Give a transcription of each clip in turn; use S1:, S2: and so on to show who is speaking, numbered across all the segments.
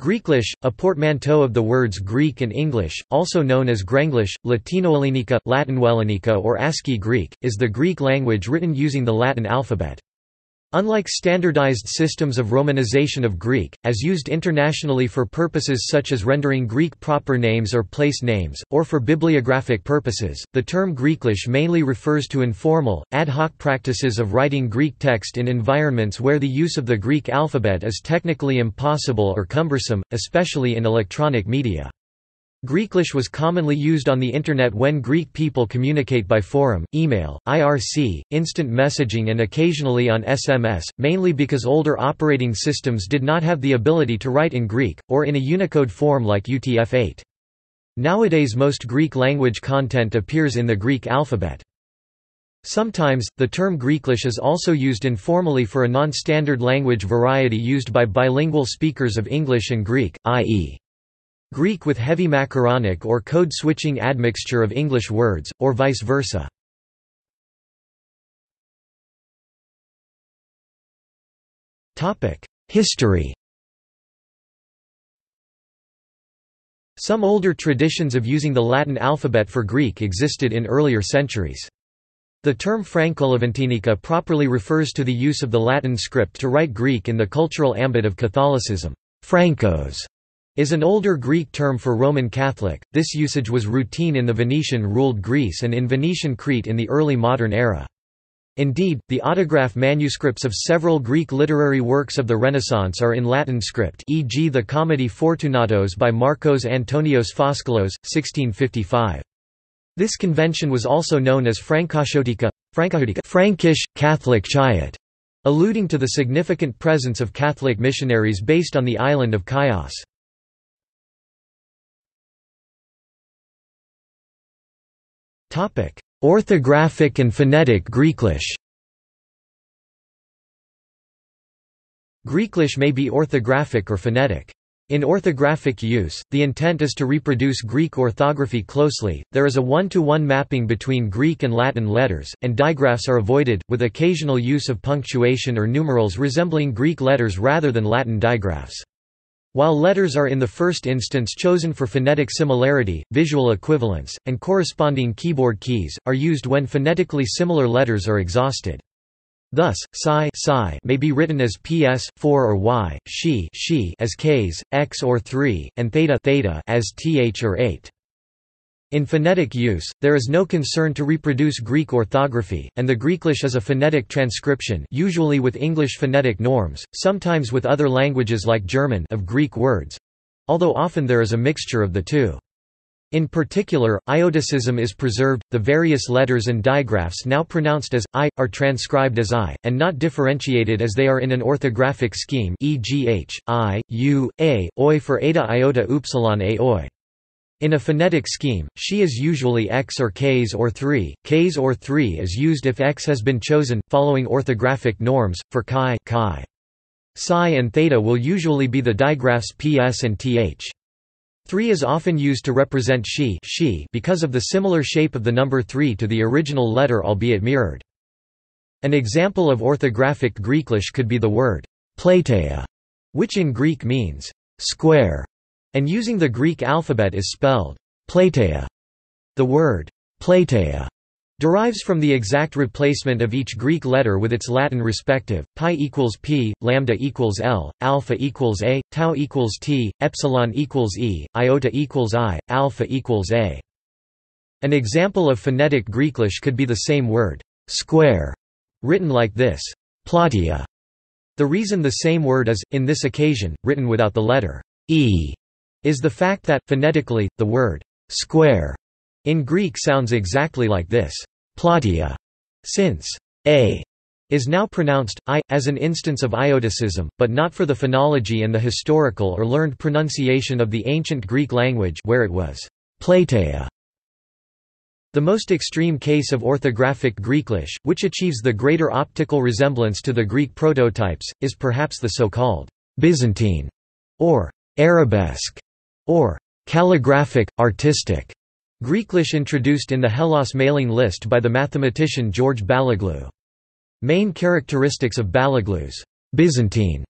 S1: Greeklish, a portmanteau of the words Greek and English, also known as Grenglish, Latinoellinika, Latinwellenica or ASCII Greek, is the Greek language written using the Latin alphabet. Unlike standardized systems of romanization of Greek, as used internationally for purposes such as rendering Greek proper names or place names, or for bibliographic purposes, the term Greeklish mainly refers to informal, ad hoc practices of writing Greek text in environments where the use of the Greek alphabet is technically impossible or cumbersome, especially in electronic media. Greeklish was commonly used on the Internet when Greek people communicate by forum, email, IRC, instant messaging and occasionally on SMS, mainly because older operating systems did not have the ability to write in Greek, or in a Unicode form like UTF-8. Nowadays most Greek language content appears in the Greek alphabet. Sometimes, the term Greeklish is also used informally for a non-standard language variety used by bilingual speakers of English and Greek, i.e. Greek with heavy macaronic or code-switching admixture of English words, or vice versa. History Some older traditions of using the Latin alphabet for Greek existed in earlier centuries. The term Frankolevantinika properly refers to the use of the Latin script to write Greek in the cultural ambit of Catholicism. Frankos is an older Greek term for Roman Catholic. This usage was routine in the Venetian-ruled Greece and in Venetian Crete in the early modern era. Indeed, the autograph manuscripts of several Greek literary works of the Renaissance are in Latin script e.g. the comedy Fortunatos by Marcos Antonios Foskolos, 1655. This convention was also known as Frankochiotika, Frankish, Catholic Chiot, alluding to the significant presence of Catholic missionaries based on the island of Chios. Orthographic and phonetic Greeklish Greeklish may be orthographic or phonetic. In orthographic use, the intent is to reproduce Greek orthography closely, there is a one-to-one -one mapping between Greek and Latin letters, and digraphs are avoided, with occasional use of punctuation or numerals resembling Greek letters rather than Latin digraphs. While letters are in the first instance chosen for phonetic similarity, visual equivalence, and corresponding keyboard keys, are used when phonetically similar letters are exhausted. Thus, psi, psi may be written as ps, 4 or y, she, she as ks, x or 3, and theta, theta as th or 8. In phonetic use, there is no concern to reproduce Greek orthography, and the Greeklish is a phonetic transcription usually with English phonetic norms, sometimes with other languages like German of Greek words—although often there is a mixture of the two. In particular, iotacism is preserved, the various letters and digraphs now pronounced as i, are transcribed as i, and not differentiated as they are in an orthographic scheme e.g. h, i, u, a, oi for eta iota upsilon a oi. In a phonetic scheme, she is usually x or k's or 3, k's or 3 is used if x has been chosen, following orthographic norms, for chi, chi. Psi and theta will usually be the digraphs ps and th. 3 is often used to represent she, she because of the similar shape of the number 3 to the original letter albeit mirrored. An example of orthographic Greeklish could be the word plateia, which in Greek means square and using the Greek alphabet is spelled plateia. The word plateia derives from the exact replacement of each Greek letter with its Latin respective, pi equals p, lambda equals l, alpha equals a, tau equals t, epsilon equals e, iota equals i, alpha equals a. An example of phonetic Greeklish could be the same word, square, written like this, platia. The reason the same word is, in this occasion, written without the letter e is the fact that, phonetically, the word square in Greek sounds exactly like this, platia, since a is now pronounced i, as an instance of iotacism, but not for the phonology and the historical or learned pronunciation of the ancient Greek language where it was plateia. The most extreme case of orthographic Greeklish, which achieves the greater optical resemblance to the Greek prototypes, is perhaps the so-called Byzantine or Arabesque or calligraphic, artistic Greeklish introduced in the Hellas mailing list by the mathematician George Balaglou. Main characteristics of Balaglou's Byzantine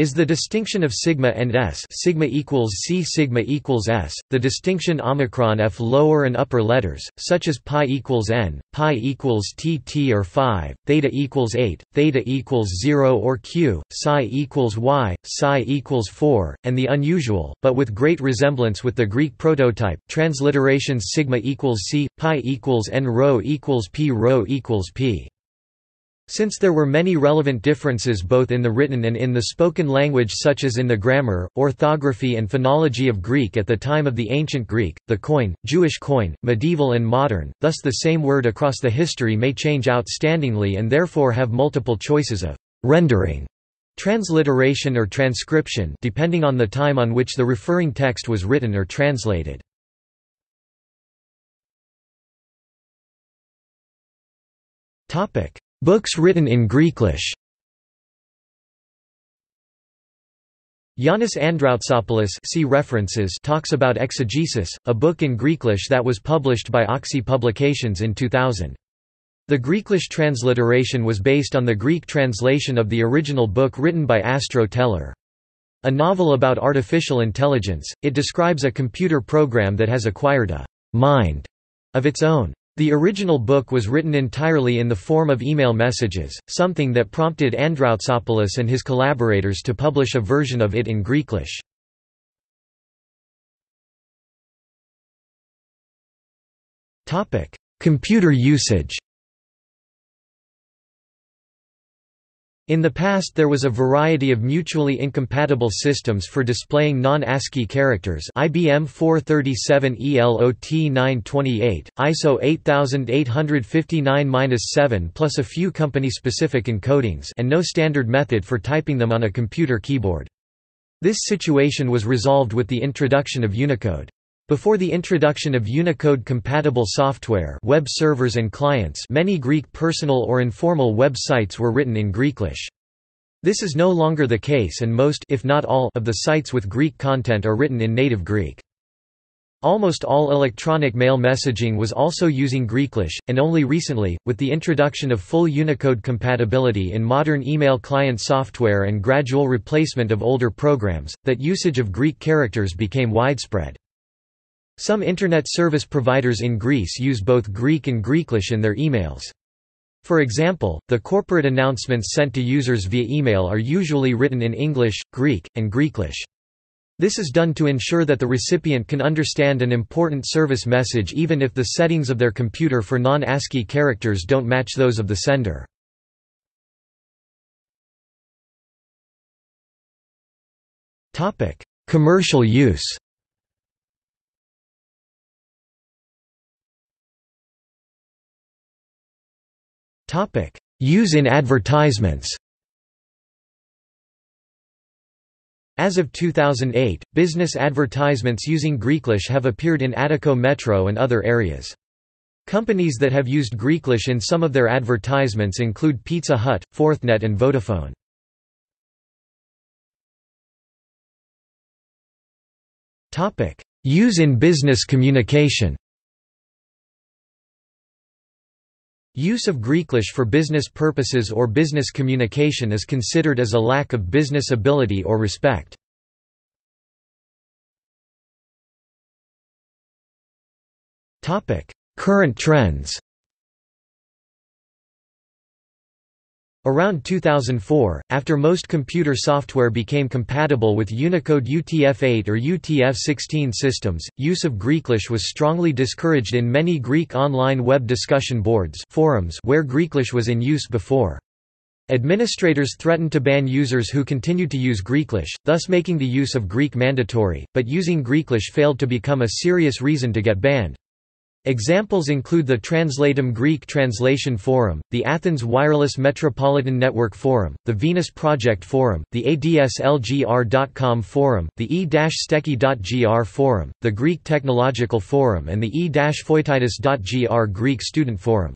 S1: is the distinction of sigma and s. Sigma equals c sigma equals s. The distinction omicron f lower and upper letters such as pi equals n pi equals tt or 5 theta equals 8 theta equals 0 or q psi equals y psi equals 4 and the unusual but with great resemblance with the greek prototype transliterations sigma equals c pi equals n rho equals p rho equals p since there were many relevant differences both in the written and in the spoken language such as in the grammar, orthography and phonology of Greek at the time of the ancient Greek, the Koine, Jewish Koine, medieval and modern, thus the same word across the history may change outstandingly and therefore have multiple choices of rendering, transliteration or transcription depending on the time on which the referring text was written or translated. Topic Books written in Greeklish Yannis Androutsopoulos see references talks about Exegesis, a book in Greeklish that was published by Oxy Publications in 2000. The Greeklish transliteration was based on the Greek translation of the original book written by Astro Teller. A novel about artificial intelligence, it describes a computer program that has acquired a «mind» of its own. The original book was written entirely in the form of email messages, something that prompted Androutsopoulos and his collaborators to publish a version of it in Greeklish. Computer usage In the past there was a variety of mutually incompatible systems for displaying non-ASCII characters IBM 437 ELOT 928, ISO 8859-7 plus a few company-specific encodings and no standard method for typing them on a computer keyboard. This situation was resolved with the introduction of Unicode. Before the introduction of Unicode-compatible software web servers and clients many Greek personal or informal websites were written in Greeklish. This is no longer the case and most if not all of the sites with Greek content are written in native Greek. Almost all electronic mail messaging was also using Greeklish, and only recently, with the introduction of full Unicode compatibility in modern email client software and gradual replacement of older programs, that usage of Greek characters became widespread. Some Internet service providers in Greece use both Greek and Greeklish in their emails. For example, the corporate announcements sent to users via email are usually written in English, Greek, and Greeklish. This is done to ensure that the recipient can understand an important service message even if the settings of their computer for non-ASCII characters don't match those of the sender. Commercial use Use in advertisements As of 2008, business advertisements using Greeklish have appeared in Attiko Metro and other areas. Companies that have used Greeklish in some of their advertisements include Pizza Hut, Forthnet and Vodafone. Use in business communication Use of Greeklish for business purposes or business communication is considered as a lack of business ability or respect. Current trends Around 2004, after most computer software became compatible with Unicode UTF-8 or UTF-16 systems, use of Greeklish was strongly discouraged in many Greek online web discussion boards forums where Greeklish was in use before. Administrators threatened to ban users who continued to use Greeklish, thus making the use of Greek mandatory, but using Greeklish failed to become a serious reason to get banned. Examples include the Translatum Greek Translation Forum, the Athens Wireless Metropolitan Network Forum, the Venus Project Forum, the ADSLGR.com Forum, the e-steki.gr Forum, the Greek Technological Forum and the e-phoetitis.gr Greek Student Forum.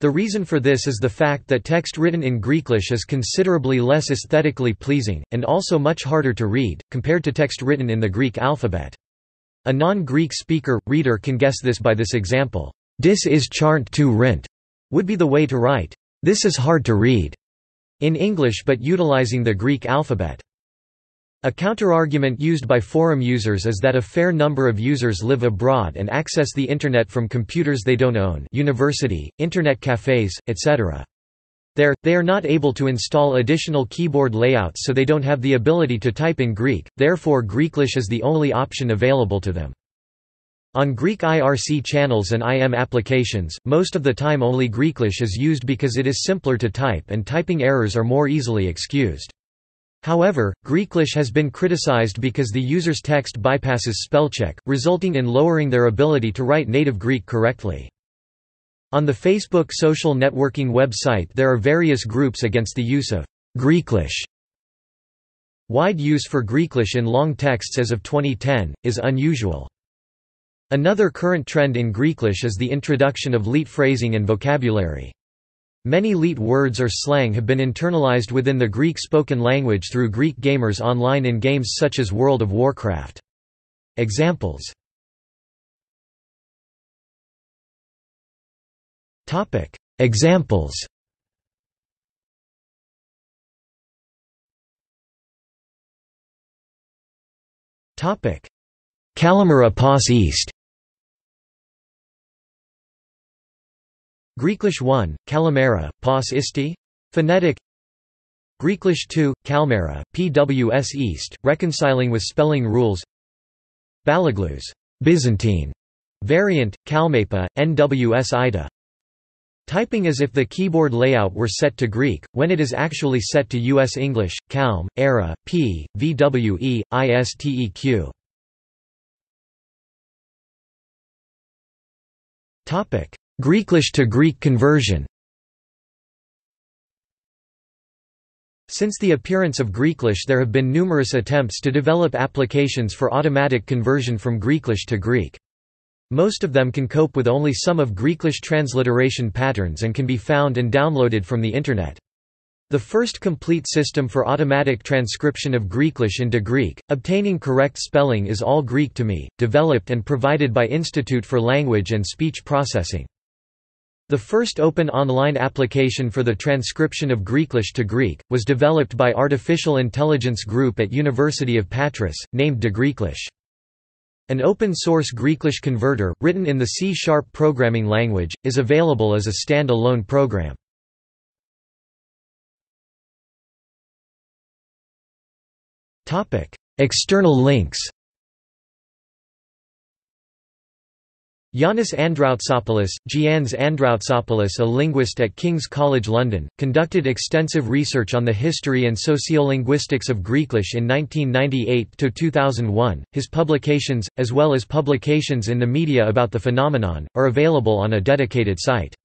S1: The reason for this is the fact that text written in Greeklish is considerably less aesthetically pleasing, and also much harder to read, compared to text written in the Greek alphabet. A non-Greek speaker, reader can guess this by this example. Dis is charnt to rint would be the way to write. This is hard to read in English but utilizing the Greek alphabet. A counterargument used by forum users is that a fair number of users live abroad and access the Internet from computers they don't own university, Internet cafes, etc. There, they are not able to install additional keyboard layouts so they don't have the ability to type in Greek, therefore Greeklish is the only option available to them. On Greek IRC channels and IM applications, most of the time only Greeklish is used because it is simpler to type and typing errors are more easily excused. However, Greeklish has been criticized because the user's text bypasses spellcheck, resulting in lowering their ability to write native Greek correctly. On the Facebook social networking website there are various groups against the use of Greeklish. Wide use for Greeklish in long texts as of 2010, is unusual. Another current trend in Greeklish is the introduction of leet phrasing and vocabulary. Many leet words or slang have been internalized within the Greek spoken language through Greek gamers online in games such as World of Warcraft. Examples Examples. Kalamara Pas East. Greeklish 1, Kalamara, Pas Isti? Phonetic. Greeklish 2, Kalmara, PWS East, reconciling with spelling rules. Balaglou's. Byzantine. Variant, Kalmapa, NWS Ida Typing as if the keyboard layout were set to Greek, when it is actually set to US English, Calm, Era, P, VWE, ISTEQ. Greeklish to Greek conversion Since the appearance of Greeklish there have been numerous attempts to develop applications for automatic conversion from Greeklish to Greek. Most of them can cope with only some of Greeklish transliteration patterns and can be found and downloaded from the Internet. The first complete system for automatic transcription of Greeklish into Greek, obtaining correct spelling is All Greek to Me, developed and provided by Institute for Language and Speech Processing. The first open online application for the transcription of Greeklish to Greek, was developed by Artificial Intelligence Group at University of Patras, named DeGreeklish. An open-source Greeklish converter, written in the C-sharp programming language, is available as a stand-alone program. External links Yannis Androutsopoulos, Giannis Androutsopoulos a linguist at King's College London, conducted extensive research on the history and sociolinguistics of Greeklish in 1998–2001. His publications, as well as publications in the media about the phenomenon, are available on a dedicated site.